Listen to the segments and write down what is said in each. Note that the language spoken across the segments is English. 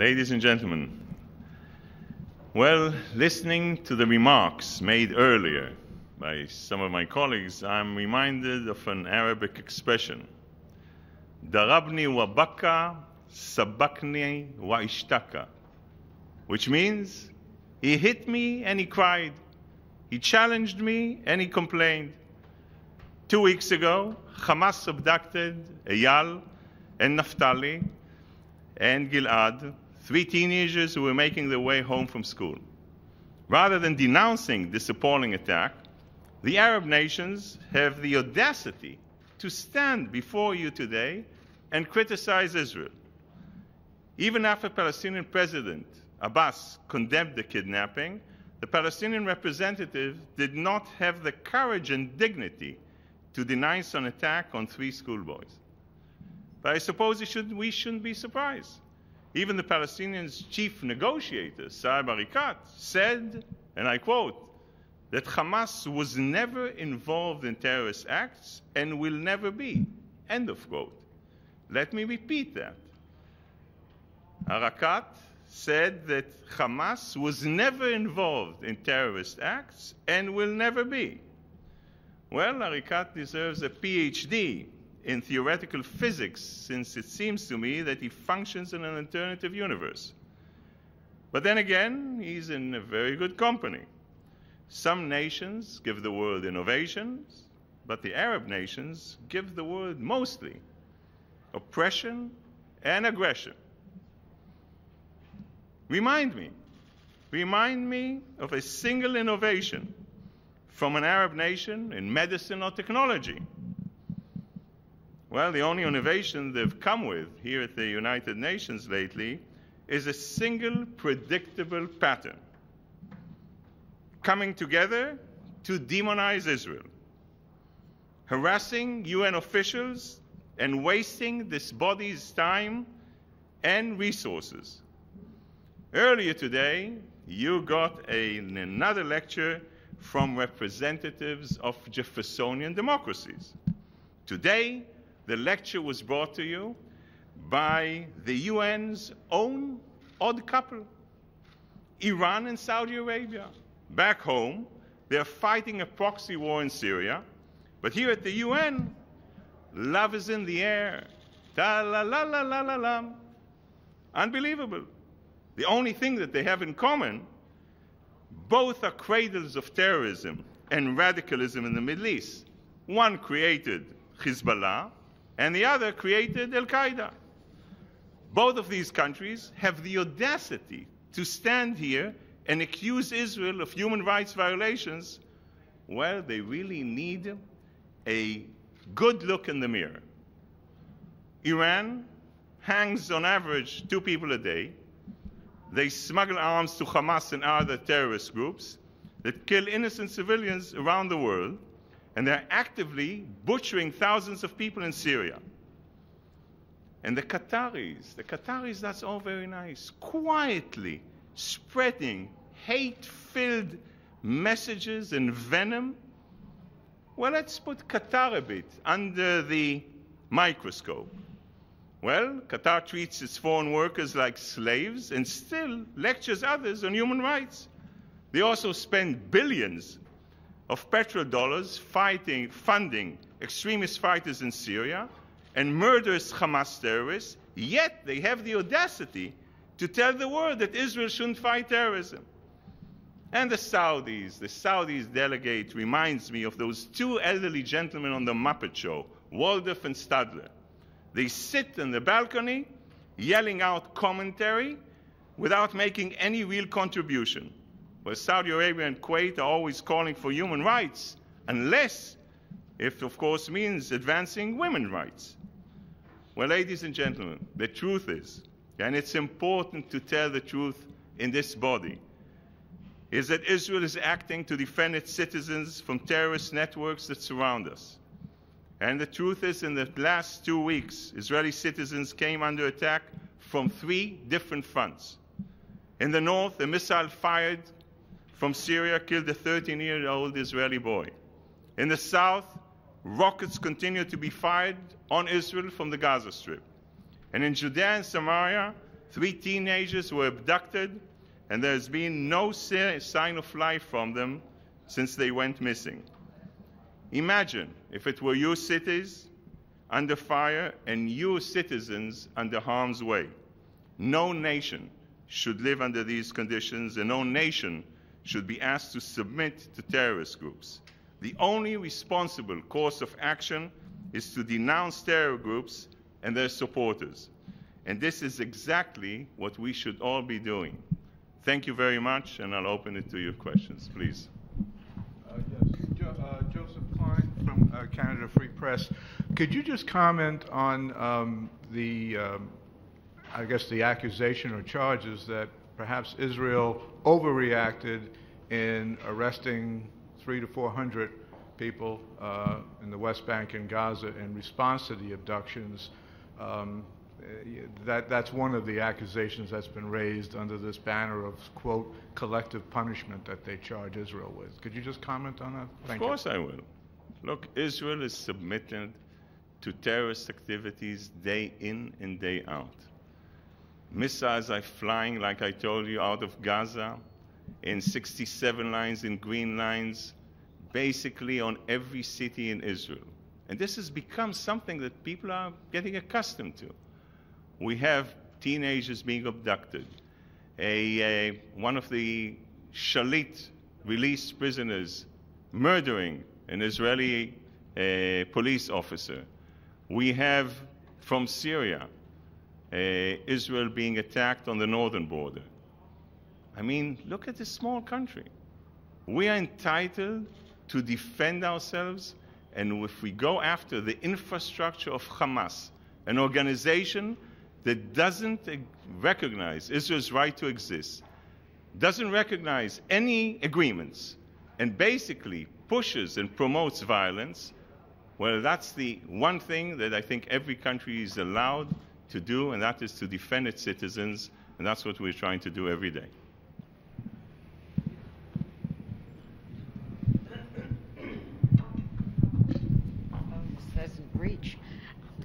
ladies and gentlemen, well, listening to the remarks made earlier by some of my colleagues, I'm reminded of an Arabic expression. Darabni wa baka, sabakni wa ishtaka, which means he hit me and he cried. He challenged me and he complained. Two weeks ago, Hamas abducted Eyal and Naftali and Gilad, three teenagers who were making their way home from school. Rather than denouncing this appalling attack, the Arab nations have the audacity to stand before you today and criticize Israel. Even after Palestinian President Abbas condemned the kidnapping, the Palestinian representative did not have the courage and dignity to denounce an attack on three schoolboys. But I suppose should, we shouldn't be surprised. Even the Palestinians' chief negotiator, Saeb Erekat, said, and I quote, that Hamas was never involved in terrorist acts and will never be. End of quote. Let me repeat that. Erekat said that Hamas was never involved in terrorist acts and will never be. Well, Erekat deserves a PhD in theoretical physics since it seems to me that he functions in an alternative universe. But then again, he's in a very good company. Some nations give the world innovations, but the Arab nations give the world mostly oppression and aggression. Remind me, remind me of a single innovation from an Arab nation in medicine or technology. Well, the only innovation they've come with here at the United Nations lately is a single predictable pattern coming together to demonize Israel, harassing UN officials and wasting this body's time and resources. Earlier today, you got a, another lecture from representatives of Jeffersonian democracies. Today, the lecture was brought to you by the UN's own odd couple, Iran and Saudi Arabia. Back home, they're fighting a proxy war in Syria, but here at the UN, love is in the air. Ta la la la la la la. Unbelievable. The only thing that they have in common, both are cradles of terrorism and radicalism in the Middle East. One created Hezbollah, and the other created Al Qaeda. Both of these countries have the audacity to stand here and accuse Israel of human rights violations, well, they really need a good look in the mirror. Iran hangs on average two people a day. They smuggle arms to Hamas and other terrorist groups that kill innocent civilians around the world, and they're actively butchering thousands of people in Syria. And the Qataris, the Qataris, that's all very nice, quietly spreading hate filled messages and venom? Well, let's put Qatar a bit under the microscope. Well, Qatar treats its foreign workers like slaves and still lectures others on human rights. They also spend billions of petrodollars fighting, funding extremist fighters in Syria and murderous Hamas terrorists, yet they have the audacity to tell the world that Israel shouldn't fight terrorism. And the Saudis, the Saudis delegate reminds me of those two elderly gentlemen on the Muppet Show, Waldorf and Statler. They sit in the balcony yelling out commentary without making any real contribution. Well, Saudi Arabia and Kuwait are always calling for human rights, unless if, of course, means advancing women's rights. Well, ladies and gentlemen, the truth is, and it's important to tell the truth in this body, is that Israel is acting to defend its citizens from terrorist networks that surround us. And the truth is, in the last two weeks, Israeli citizens came under attack from three different fronts. In the north, a missile fired from Syria killed a 13 year old Israeli boy. In the south, rockets continue to be fired on Israel from the Gaza Strip. And in Judea and Samaria, Three teenagers were abducted, and there's been no sign of life from them since they went missing. Imagine if it were your cities under fire and your citizens under harm's way. No nation should live under these conditions, and no nation should be asked to submit to terrorist groups. The only responsible course of action is to denounce terror groups and their supporters. And this is exactly what we should all be doing. Thank you very much, and I'll open it to your questions, please. Uh, yes. Jo uh, Joseph Klein from uh, Canada Free Press. Could you just comment on um, the, um, I guess, the accusation or charges that perhaps Israel overreacted in arresting three to 400 people uh, in the West Bank and Gaza in response to the abductions? Um, that, that's one of the accusations that's been raised under this banner of, quote, collective punishment that they charge Israel with. Could you just comment on that? Thank of course you. I will. Look, Israel is submitted to terrorist activities day in and day out. Missiles are flying, like I told you, out of Gaza in 67 lines, in green lines, basically on every city in Israel. And this has become something that people are getting accustomed to. We have teenagers being abducted. A, a, one of the Shalit released prisoners murdering an Israeli uh, police officer. We have from Syria Uh, Israel being attacked on the northern border. I mean, look at this small country. We are entitled to defend ourselves, and if we go after the infrastructure of Hamas, an organization that doesn't recognize Israel's right to exist, doesn't recognize any agreements, and basically pushes and promotes violence, well, that's the one thing that I think every country is allowed to do, and that is to defend its citizens, and that's what we're trying to do every day.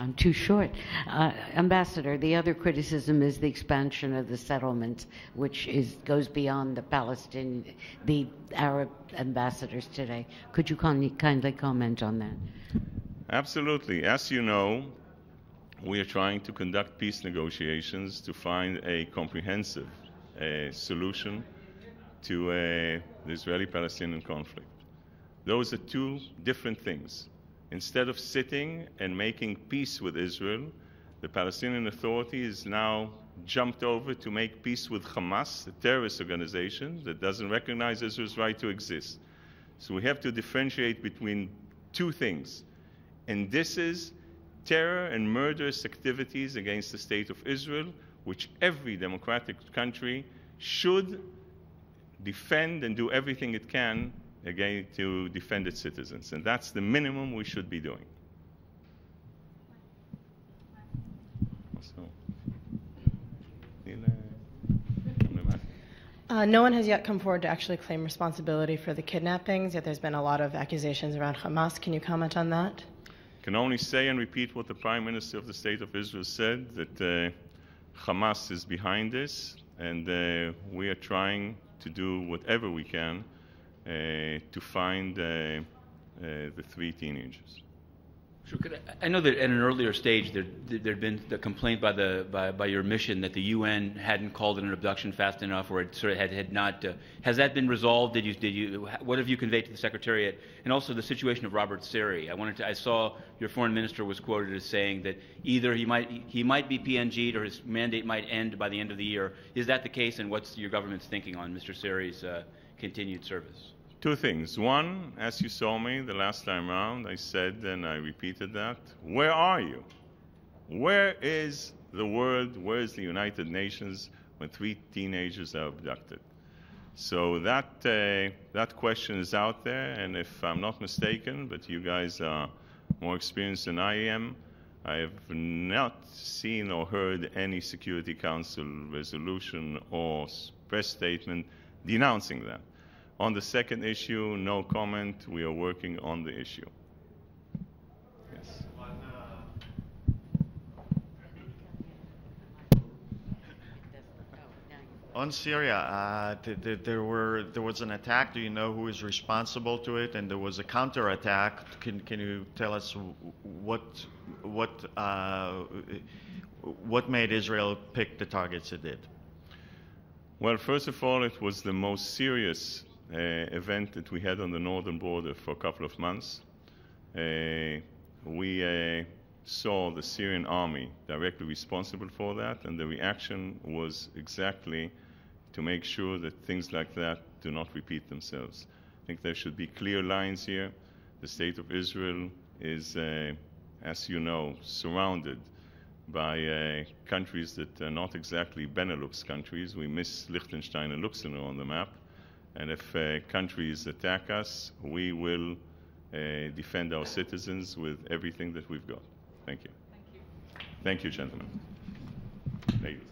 I'm too short. Uh, Ambassador, the other criticism is the expansion of the settlements, which is goes beyond the Palestinian, the Arab ambassadors today. Could you kindly comment on that? Absolutely. As you know, we are trying to conduct peace negotiations to find a comprehensive uh, solution to uh, the Israeli-Palestinian conflict. Those are two different things. Instead of sitting and making peace with Israel, the Palestinian Authority is now jumped over to make peace with Hamas, a terrorist organization that doesn't recognize Israel's right to exist. So we have to differentiate between two things. And this is terror and murderous activities against the state of Israel, which every democratic country should defend and do everything it can again, to defend its citizens. And that's the minimum we should be doing. Uh, no one has yet come forward to actually claim responsibility for the kidnappings, yet there's been a lot of accusations around Hamas. Can you comment on that? Can only say and repeat what the Prime Minister of the State of Israel said that uh, Hamas is behind this, and uh, we are trying to do whatever we can uh, to find uh, uh, the three teenagers. Sure. I, I know that at an earlier stage there there'd been the complaint by the by, by your mission that the UN hadn't called it an abduction fast enough, or it sort of had had not. Uh, has that been resolved? Did you did you what have you conveyed to the Secretariat? And also the situation of Robert Serry. I wanted to. I saw your foreign minister was quoted as saying that either he might he might be PNG'd or his mandate might end by the end of the year. Is that the case? And what's your government's thinking on Mr. Serry's uh, continued service? Two things. One, as you saw me the last time around, I said and I repeated that. Where are you? Where is the world? Where is the United Nations when three teenagers are abducted? So that, uh, that question is out there, and if I'm not mistaken, but you guys are more experienced than I am, I have not seen or heard any Security Council resolution or press statement denouncing that. On the second issue, no comment. We are working on the issue. On Syria, uh, th- th- there were there was an attack. Do you know who is responsible to it? And there was a counterattack. Can can you tell us what what uh, what made Israel pick the targets it did? Well, first of all, it was the most serious event that we had on the northern border for a couple of months. Uh, we uh, saw the Syrian army directly responsible for that, and the reaction was exactly to make sure that things like that do not repeat themselves. I think there should be clear lines here. The state of Israel is, uh, as you know, surrounded by uh, countries that are not exactly Benelux countries. We miss Liechtenstein and Luxembourg on the map. And if uh, countries attack us, we will uh, defend our citizens with everything that we've got. Thank you. Thank you. Thank you, gentlemen. Ladies.